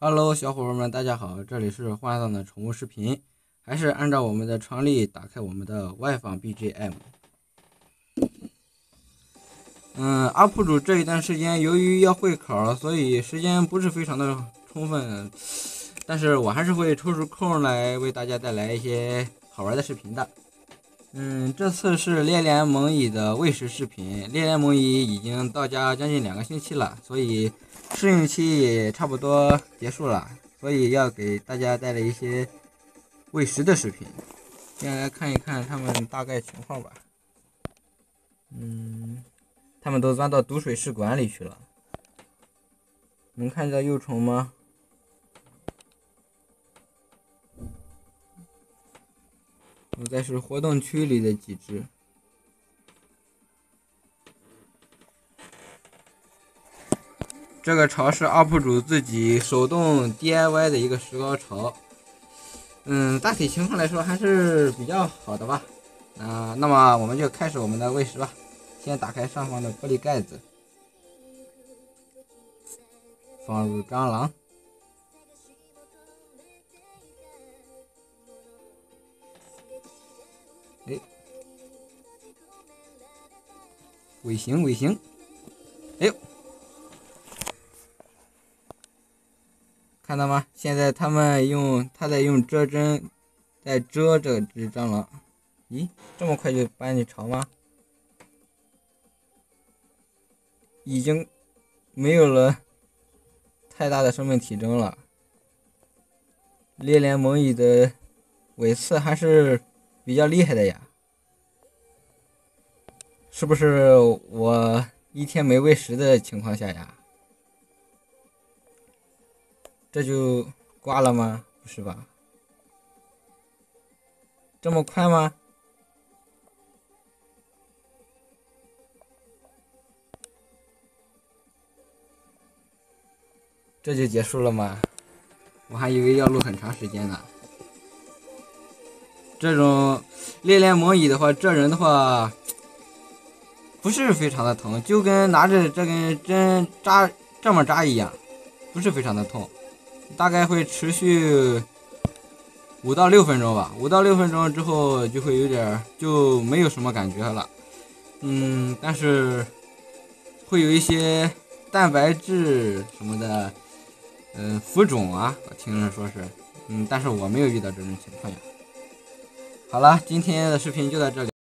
Hello，小伙伴们，大家好，这里是幻丧的宠物视频，还是按照我们的常例，打开我们的外放 BGM。嗯，UP 主这一段时间由于要会考，所以时间不是非常的充分，但是我还是会抽出空来为大家带来一些好玩的视频的。嗯，这次是恋恋萌蚁的喂食视频，恋恋萌蚁已经到家将近两个星期了，所以。适应期也差不多结束了，所以要给大家带来一些喂食的视频。先来看一看它们大概情况吧。嗯，它们都钻到毒水试管里去了。能看到幼虫吗？我在是活动区里的几只。这个巢是 UP 主自己手动 DIY 的一个石膏巢，嗯，大体情况来说还是比较好的吧。啊，那么我们就开始我们的喂食吧。先打开上方的玻璃盖子，放入蟑螂，哎，尾行尾行，哎呦！看到吗？现在他们用他在用遮针在遮这只蟑螂。咦，这么快就把你巢吗？已经没有了太大的生命体征了。烈焰猛蚁的尾刺还是比较厉害的呀。是不是我一天没喂食的情况下呀？这就挂了吗？不是吧？这么快吗？这就结束了吗？我还以为要录很长时间呢。这种烈焰魔蚁的话，这人的话不是非常的疼，就跟拿着这根针扎这么扎一样，不是非常的痛。大概会持续五到六分钟吧，五到六分钟之后就会有点就没有什么感觉了，嗯，但是会有一些蛋白质什么的，嗯，浮肿啊，我听人说是，嗯，但是我没有遇到这种情况呀。好了，今天的视频就到这里。